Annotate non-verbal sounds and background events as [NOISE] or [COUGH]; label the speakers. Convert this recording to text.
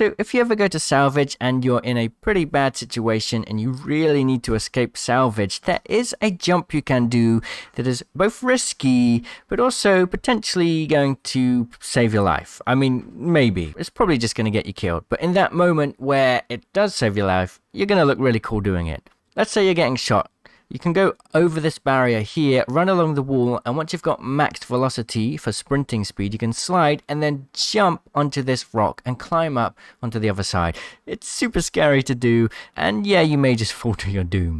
Speaker 1: So if you ever go to salvage and you're in a pretty bad situation and you really need to escape salvage, there is a jump you can do that is both risky but also potentially going to save your life. I mean, maybe. It's probably just going to get you killed. But in that moment where it does save your life, you're going to look really cool doing it. Let's say you're getting shot you can go over this barrier here, run along the wall, and once you've got maxed velocity for sprinting speed, you can slide and then jump onto this rock and climb up onto the other side. It's super scary to do, and yeah, you may just [LAUGHS] fall to your doom.